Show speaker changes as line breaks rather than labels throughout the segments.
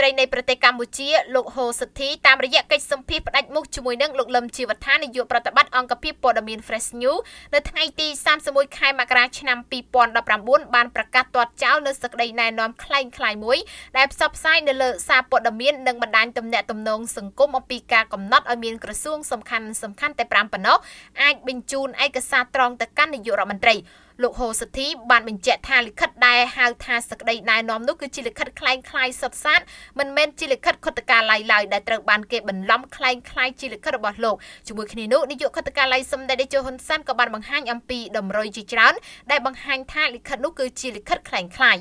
ត្រីនៃប្រទេសកម្ពុជាលោកហូសិទ្ធិតាមរយៈកិច្ចសម្ភាសផ្ដាច់មុខជាមួយនឹងលោកលឹមជីវដ្ឋានាយកប្រតិបត្តិអង្គភាពព័ត៌មាន Fresh News នៅថ្ងៃទី31ខែមករាឆ្នាំ2019បានប្រកាសទាត់ចោលនៅសេចក្តីណែនាំคล้ายៗមួយដែលផ្សព្វផ្សាយនៅលើសារព័ត៌មាននិងបណ្ដាញទំនាក់ទំនងសង្គមអំពីការកំណត់ឲ្យមានក្រសួងសំខាន់សំខាន់តែ5ប៉ុណ្ណោះអាចបញ្ជូនឯកសារត្រង់ទៅកាន់នាយករដ្ឋមន្ត្រី លោកហូសធីបានបញ្ជាក់ថាលិខិតដែលហៅថាសក្តីណែនាំនោះគឺជាលិខិតคล้ายคล้ายសុទ្ធសាធមិនមែនជាលិខិតខុទ្ទកាល័យឡើយដែលត្រូវបានគេបន្លំคล้ายคล้ายជាលិខិតរបស់លោកជាមួយគ្នានោះនាយកខុទ្ទកាល័យសម្ដេចតេជោហ៊ុនសែនក៏បានបង្ហាញអំពីតម្រុយជាច្រើនដែលបង្ហាញថាលិខិតនោះគឺជាលិខិតคล้ายคล้าย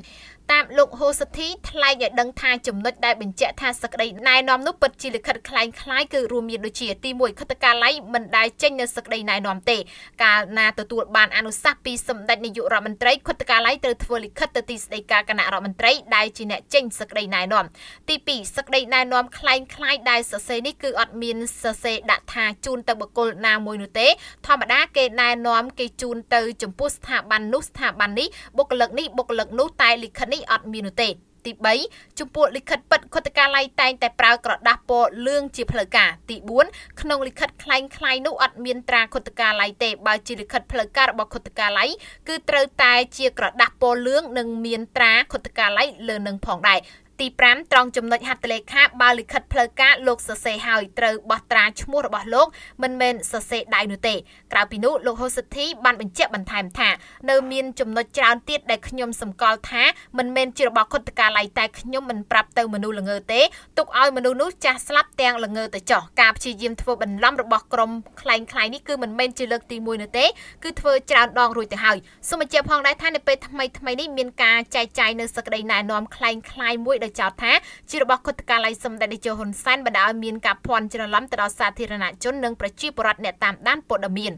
តាមលោកហូសធីថ្លែងឲ្យដឹងថាចំណុចដែលបញ្ជាក់ថាសក្តីណែនាំនោះពិតជាលិខិតคล้ายคล้ายគឺរួមមានដូចជាទី1ខុទ្ទកាល័យមិនដែលចេញនៅសក្តីណែនាំទេកាលណាទទួលបានអនុសាសន៍ពីសម្ដេចនាយករដ្ឋមន្ត្រីខុទ្ទកាល័យត្រូវធ្វើលិខិតទៅទីស្តីការគណៈរដ្ឋមន្ត្រីដែលជាអ្នកចេញសក្តីណែនាំទី2សក្តីណែនាំคล้ายคล้ายដែលសរសេរនេះគឺអត់មានសរសេរដាក់ថាជូនទៅបុគ្គលណាមួយនោះទេធម្មតាគេណែនាំគេជូនទៅចំពោះស្ថាប័ននោះស្ថាប័ននេះបុគ្គលិកនេះបុគ្គលិកនោះតែលិខិតនេះ អត់មាននោះទេទី3ចំពោះលិខិតពិតខុទ្ទកាល័យតែងតែប្រើក្រដាស់ពណ៌លឿងជាផ្លូវការទី4ក្នុងលិខិតคล้ายคล้ายនោះអត់មានត្រាខុទ្ទកាល័យទេបើជាលិខិតផ្លូវការរបស់ខុទ្ទកាល័យគឺត្រូវតែជាក្រដាស់ពណ៌លឿងនិងមានត្រាខុទ្ទកាល័យលើនឹងផងដែរ ទី5ត្រង់ចំណុចហត្ថលេខាបើលិខិតផ្លូវការលោកសរសេរហើយត្រូវបោះត្រាឈ្មោះរបស់លោកមិនមែនសរសេរដៃនោះទេក្រៅពីនោះលោកហូសិទ្ធិបានបញ្ជាក់បន្ថែមថានៅមានចំណុចច្រើនទៀតដែលខ្ញុំសម្គាល់ថាមិនមែនជារបស់ខុទ្ទកាល័យតែខ្ញុំមិនប្រាប់ទៅមនុស្សល្ងើទេទុកឲ្យមនុស្សនោះចាស់ស្លាប់ទាំងល្ងើទៅចោះការព្យាយាមធ្វើបន្លំរបស់ក្រុមខ្លែងខ្លាយនេះគឺមិនមែនជាលើកទី1នោះទេគឺធ្វើច្រើនដងរួចទៅហើយសូមបញ្ជាក់ផងដែរថានៅពេលថ្មីថ្មីនេះមានការចែកចាយនៅសក្តីណែនាំខ្លែងខ្លាយមួយដោយចោទថាជារបស់គុតកាល័យសម្ដេចតេជោហ៊ុនសែនបណ្ដាឲ្យមានការភ័ន្តច្រឡំទៅដល់សាធារណជននិងប្រជាពលរដ្ឋអ្នកតាមដានព័ត៌មាន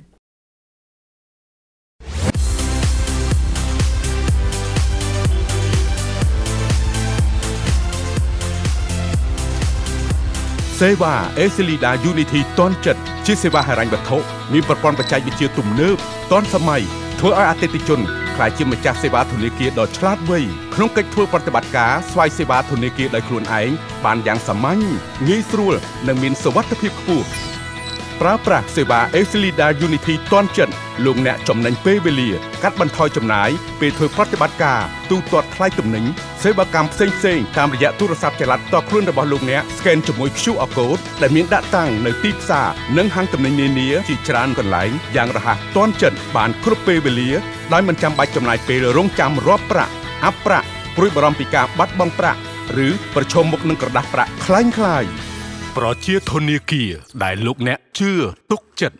សេវាអេស៊ីលីដា Unity តនចិត្តជាសេវាហិរញ្ញវត្ថុមានប្រព័ន្ធបច្ចេកវិទ្យាទំនើបទាន់សម័យធ្វើឲ្យអតិថិជន ក្លាយជាម្ចាស់សេវាធនាគារដ៏ឆ្លាតវៃក្នុងកិច្ចធ្វើប្រតិបត្តិការស្វ័យសេវាធនាគារដោយខ្លួនឯងបានយ៉ាងសាមញ្ញងាយស្រួលនិងមានសុវត្ថិភាពខ្ពស់ ប្រើប្រាស់សេវា Excelida Unity ទាន់ចិត្តលោកអ្នកចំណេញពេលវេលាកាត់បន្ថយចំណាយពេលធ្វើប្រតិបត្តិការទូទាត់ថ្លៃទំនិញសេវាកម្មផ្សេងផ្សេងតាមរយៈទូរស័ព្ទចល័តតខ្លួនរបស់លោកអ្នក scan ជាមួយ QR code ដែលមានដាក់តាំងនៅទីផ្សារនិងហាងទំនិញនានាជាច្រើនកន្លែងយ៉ាងរហ័សទាន់ចិត្តបានគ្រប់ពេលវេលាដោយមិនចាំបាច់ចំណាយពេលរងចាំរាប់ប្រាក់អាប់ប្រាក់ព្រួយបារម្ភពីការបាត់បង់ប្រាក់ឬប្រឈមមុខនឹងក្រដាស់ប្រាក់คล้ายៗ ប្រជាធនាគារដែលលោកអ្នកជឿទុកចិត្ត